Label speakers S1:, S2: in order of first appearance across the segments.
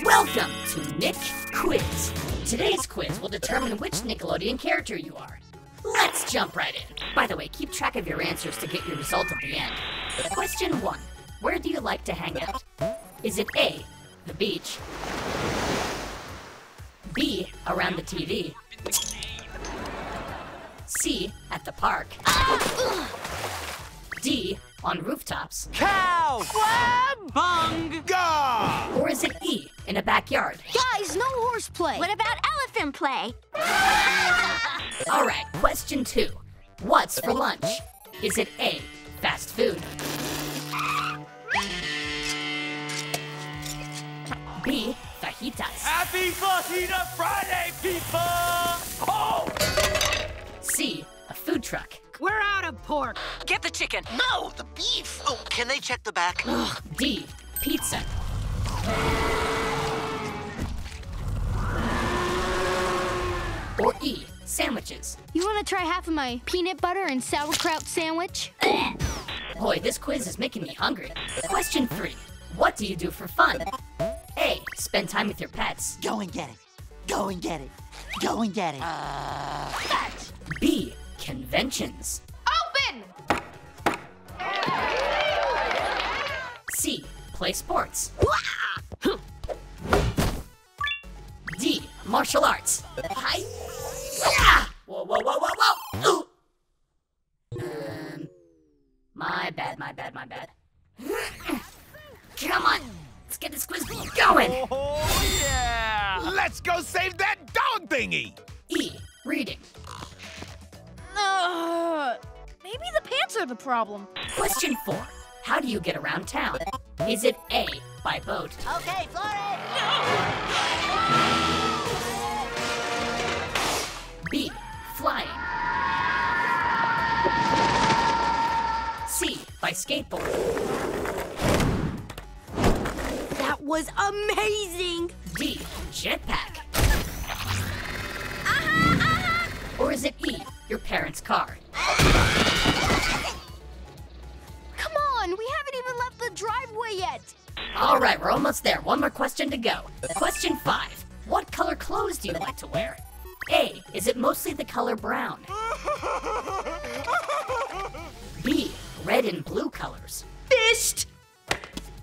S1: Welcome to Nick Quiz. Today's quiz will determine which Nickelodeon character you are. Let's jump right in. By the way, keep track of your answers to get your result at the end. Question 1. Where do you like to hang out? Is it A, the beach? B, around the TV? C, at the park? D, on rooftops?
S2: Cow! Slam! Bung!
S1: Or is it E, in a backyard?
S3: Guys, no horseplay.
S4: What about elephant play?
S1: Alright, question 2. What's for lunch? Is it A, fast food? B, fajitas?
S2: Happy Fajita Friday, chicken.
S5: No, the beef. Oh, can they check the back?
S1: Ugh, D, pizza? Or E, sandwiches?
S3: You want to try half of my peanut butter and sauerkraut sandwich?
S1: Boy, this quiz is making me hungry. Question 3. What do you do for fun? A, spend time with your pets?
S5: Go and get it. Go and get it. Go and get it.
S1: B, conventions? Play sports? D, martial arts? Hi-ya! Whoa, whoa, whoa, whoa, whoa! Ooh. Um, my bad, my bad, my bad. Come on, let's get this quiz going!
S2: Oh, yeah!
S6: Let's go save that dog thingy!
S1: E, reading.
S3: Uh, maybe the pants are the problem.
S1: Question 4. How do you get around town? Is it A, by boat?
S5: Okay, Flores.
S1: B, flying? C, by skateboard?
S3: That was amazing.
S1: D, jetpack? Uh-huh, uh-huh. Or is it E, your parents' car? All right, we're almost there. One more question to go. Question 5. What color clothes do you like to wear? A, is it mostly the color brown? B, red and blue colors?
S4: Fished!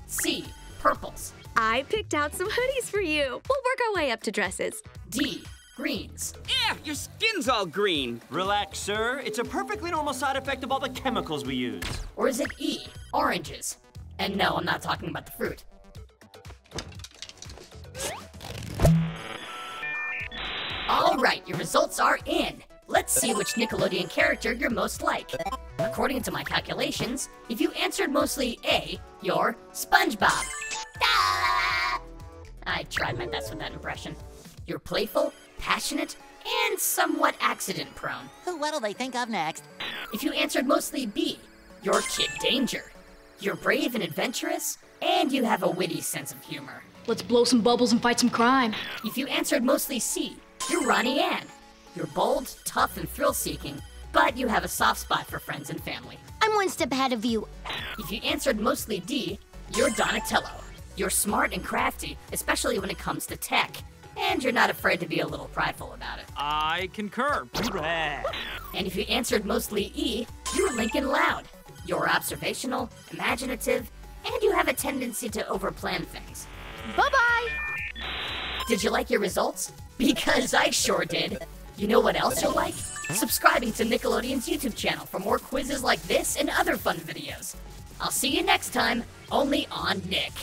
S1: C, purples?
S4: I picked out some hoodies for you. We'll work our way up to dresses.
S1: D, greens?
S2: Yeah, your skin's all green. Relax, sir. It's a perfectly normal side effect of all the chemicals we use.
S1: Or is it E, oranges? And no, I'm not talking about the fruit. All right, your results are in. Let's see which Nickelodeon character you're most like. According to my calculations, if you answered mostly A, you're SpongeBob. Ah! I tried my best with that impression. You're playful, passionate, and somewhat accident prone.
S5: Who what'll they think of next?
S1: If you answered mostly B, you're Kid Danger. You're brave and adventurous, and you have a witty sense of humor.
S3: Let's blow some bubbles and fight some crime.
S1: If you answered mostly C, you're Ronnie Ann. You're bold, tough, and thrill seeking, but you have a soft spot for friends and family.
S3: I'm one step ahead of you.
S1: If you answered mostly D, you're Donatello. You're smart and crafty, especially when it comes to tech, and you're not afraid to be a little prideful about it.
S2: I concur.
S1: And if you answered mostly E, you're Lincoln Loud. You're observational, imaginative, and you have a tendency to overplan things.
S3: Bye-bye.
S1: Did you like your results? Because I sure did. You know what else you'll like? Subscribing to Nickelodeon's YouTube channel for more quizzes like this and other fun videos. I'll see you next time, only on Nick.